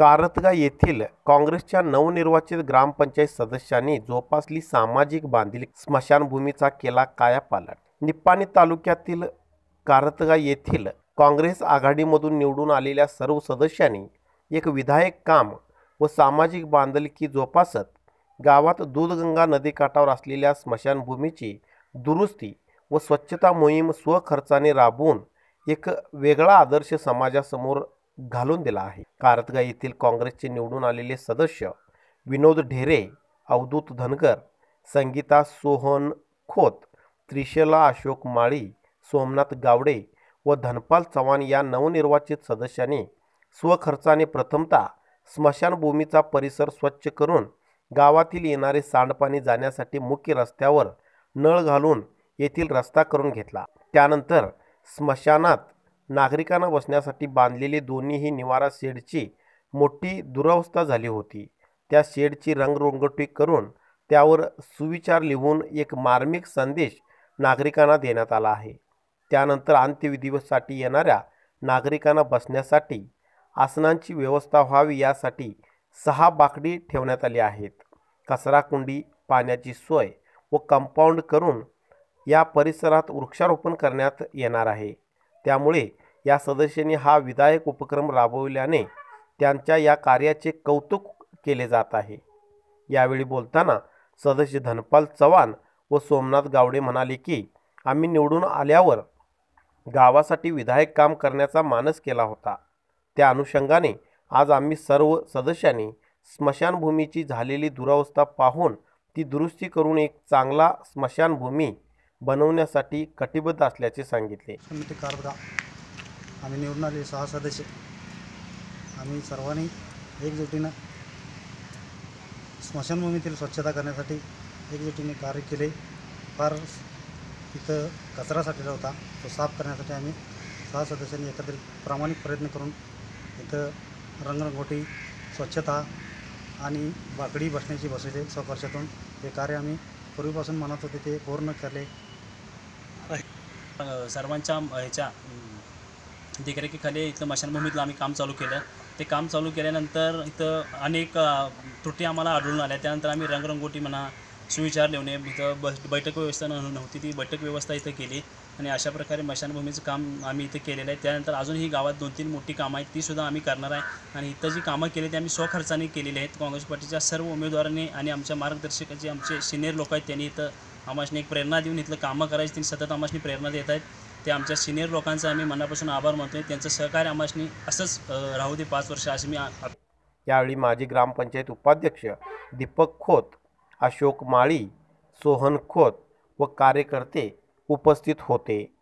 कारतगा येथील काँग्रेसच्या नवनिर्वाचित ग्रामपंचायत सदस्यांनी जोपासली सामाजिक बांधिलकी स्मशानभूमीचा केला कायापालट. निप्पाणी तालुक्यातील कारतगा येथील काँग्रेस आघाडीमधून निवडून आलेल्या सर्व सदस्यांनी एक विधायक काम व सामाजिक बांधलकी जोपासत गावात दूधगंगा नदीकाठावर असलेल्या स्मशानभूमीची दुरुस्ती व स्वच्छता मोहीम स्वखर्चाने राबवून एक वेगळा आदर्श समाजासमोर घालून दिला आहे. कारतगा येथील काँग्रेसचे निवडून आलेले सदस्य विनोद ढेरे अवधूत धनकर संगीता सोहन खोत त्रिशला अशोक माळी सोमनाथ गावडे व धनपाल चव्हाण या नवनिर्वाचित सदस्यांनी स्वखर्चाने प्रथमतः स्मशानभूमीचा परिसर स्वच्छ करून गावातील येणारे सांडपाणी जाण्यासाठी मुख्य रस्त्यावर नळ घालून येथील रस्ता करून घेतला. त्यानंतर स्मशानात नागरिकांना बसण्यासाठी बांधलेली दोन्हीही निवारा शेडची मोठी दुरावस्था झाली होती. त्या शेडची रंगरोंगटी करून त्यावर सुविचार लिहून एक मार्मिक संदेश नागरिकांना देण्यात आला आहे. त्यानंतर अंत्यविधीसाठी येणाऱ्या नागरिकांना बसण्यासाठी आसनांची व्यवस्था व्हावी यासाठी सहा बाकडी ठेवण्यात आली आहेत. कचराकुंडी पाण्याची सोय व कंपाऊंड करून या परिसरात वृक्षारोपण करण्यात येणार आहे. त्यामुळे या सदस्यांनी हा विधायक उपक्रम राबविल्याने त्यांच्या या कार्याचे कौतुक केले जात आहे. यावेळी बोलताना सदस्य धनपाल चव्हाण व सोमनाथ गावडे म्हणाले की आम्ही निवडून आल्यावर गावासाठी विधायक काम करण्याचा मानस केला होता. त्या अनुषंगाने आज आम्ही सर्व सदस्यांनी स्मशानभूमीची झालेली दुरावस्था पाहून ती दुरुस्ती करून एक चांगला स्मशानभूमी बनवण्यासाठी कटिबद्ध असल्याचे सांगितले. समिती आम्ही निवडून आले सहा सदस्य. आम्ही सर्वांनी एकजुटीनं स्मशानभूमीतील स्वच्छता करण्यासाठी एकजुटीने कार्य केले. फार तिथं कचरा साठलेला होता. तो साफ करण्यासाठी आम्ही सहा सदस्यांनी एकत्रित प्रामाणिक प्रयत्न करून इथं रंगरंगोटी स्वच्छता आणि बाकडी बसण्याची बसवले. स्वखर्चातून हे कार्य आम्ही पूर्वीपासून म्हणत होते ते पूर्ण केले सर्वांच्या ह्याच्या देखरेखीखाली इथं मशानभूमीतलं आम्ही काम चालू केलं. ते काम चालू केल्यानंतर इथं अनेक त्रुटी आम्हाला आढळून आल्या. त्यानंतर आम्ही रंगरंगोटी म्हणा सुविचार लिहणे इथं बस बैठक व्यवस्था न- नव्हती. ती बैठक व्यवस्था इथं केली. आणि अशा प्रकारे मशानभूमीचं काम आम्ही इथं केलेलं आहे. त्यानंतर अजूनही गावात दोन तीन मोठी कामं आहेत. तीसुद्धा आम्ही करणार आहे. आणि इथं जी कामं केली ती आम्ही स्वखर्चाने केलेली आहेत. काँग्रेस पार्टीच्या सर्व उमेदवारांनी आणि आमच्या मार्गदर्शकाचे आमचे सिनियर लोक आहेत त्यांनी इथं आम्हाला एक प्रेरणा देऊन इथलं कामं करायची. त्यांनी सतत आम्हाला प्रेरणा देत आहेत. ते आमच्या सिनियर लोकांचं आम्ही मनापासून आभार मानतो त्यांचं सहकार्य आम्हाला असंच राहू दे पाच वर्ष अशी मी यावेळी माजी ग्रामपंचायत उपाध्यक्ष दीपक खोत अशोक माळी सोहन खोत व कार्यकर्ते उपस्थित होते.